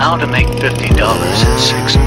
How to make $50 in six.